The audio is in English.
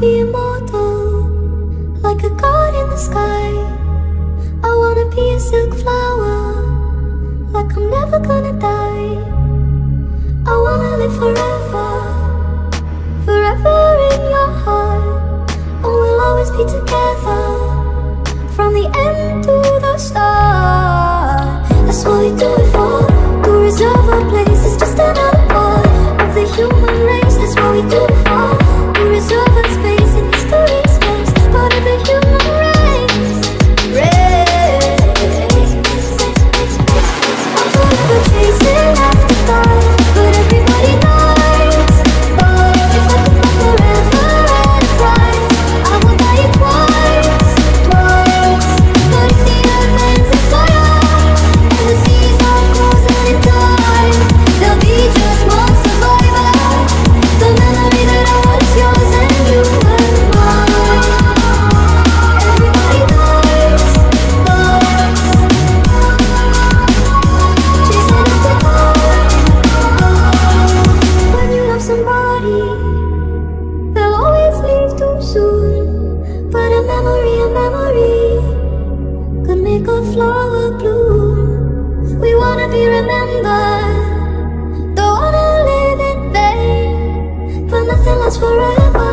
be immortal, like a god in the sky. I wanna be a silk flower, like I'm never gonna die. I wanna live forever. be remembered. Don't wanna live in vain. Nothing lasts forever.